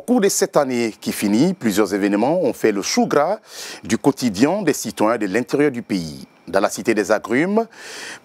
cours de cette année qui finit, plusieurs événements ont fait le chou gras du quotidien des citoyens de l'intérieur du pays. Dans la cité des agrumes,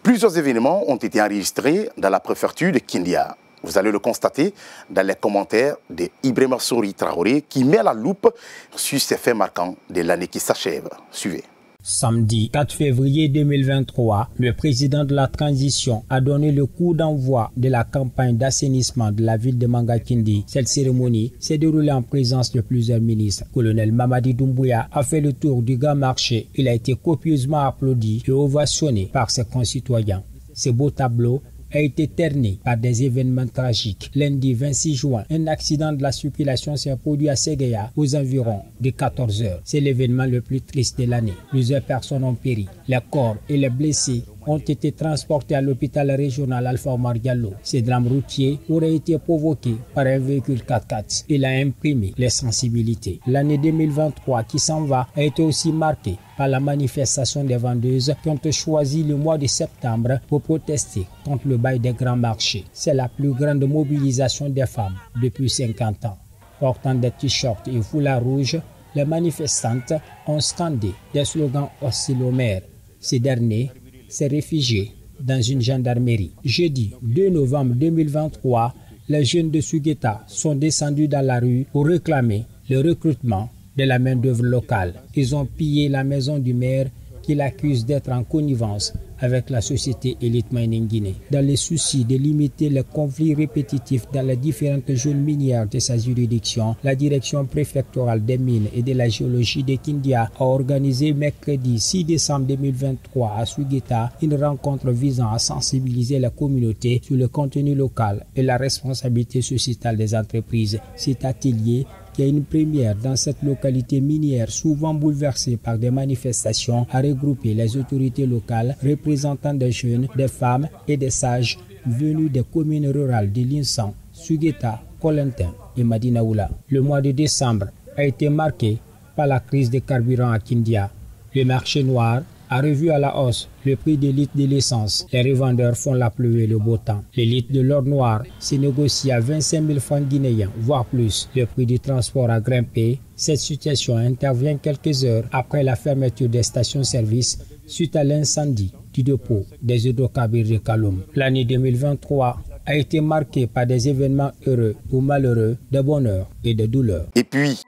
plusieurs événements ont été enregistrés dans la préfecture de Kindia. Vous allez le constater dans les commentaires de Ibrahim Souri Traoré qui met la loupe sur ces faits marquants de l'année qui s'achève. Suivez. Samedi 4 février 2023, le président de la transition a donné le coup d'envoi de la campagne d'assainissement de la ville de Mangakindi. Cette cérémonie s'est déroulée en présence de plusieurs ministres. Colonel Mamadi Doumbouya a fait le tour du grand marché. Il a été copieusement applaudi et ovationné par ses concitoyens. Ce beau tableau a été terné par des événements tragiques. Lundi 26 juin, un accident de la circulation s'est produit à Séguéa aux environs de 14 heures. C'est l'événement le plus triste de l'année. Plusieurs personnes ont péri. Les corps et les blessés ont été transportés à l'hôpital régional Alpha Omar Diallo. Ce drame routier aurait été provoqué par un véhicule 4x4. Il a imprimé les sensibilités. L'année 2023 qui s'en va a été aussi marquée par la manifestation des vendeuses qui ont choisi le mois de septembre pour protester contre le bail des grands marchés. C'est la plus grande mobilisation des femmes depuis 50 ans. Portant des t-shirts et foulards rouges, les manifestantes ont scandé des slogans oscillomères. Ces derniers s'est réfugié dans une gendarmerie. Jeudi 2 novembre 2023, les jeunes de Sugeta sont descendus dans la rue pour réclamer le recrutement de la main-d'œuvre locale. Ils ont pillé la maison du maire qu'il accuse d'être en connivence avec la société Elite Mining Guinée. Dans le souci de limiter les conflits répétitifs dans les différentes zones minières de sa juridiction, la direction préfectorale des mines et de la géologie de Kindia a organisé mercredi 6 décembre 2023 à Sugeta une rencontre visant à sensibiliser la communauté sur le contenu local et la responsabilité sociétale des entreprises. Cet atelier qui est une première dans cette localité minière souvent bouleversée par des manifestations, a regroupé les autorités locales, représentants des jeunes, des femmes et des sages venus des communes rurales de Linsan, Sugeta, Colentin et Madinaoula. Le mois de décembre a été marqué par la crise des carburants à Kindia. Le marché noir a revu à la hausse le prix des litres de l'essence. Les revendeurs font la pluie et le beau temps. Les litres de l'or noir se négocient à 25 000 francs guinéens, voire plus. Le prix du transport a grimpé. Cette situation intervient quelques heures après la fermeture des stations-service suite à l'incendie du dépôt des hydrocarbures de Kaloum. L'année 2023 a été marquée par des événements heureux ou malheureux, de bonheur et de douleur. Et puis,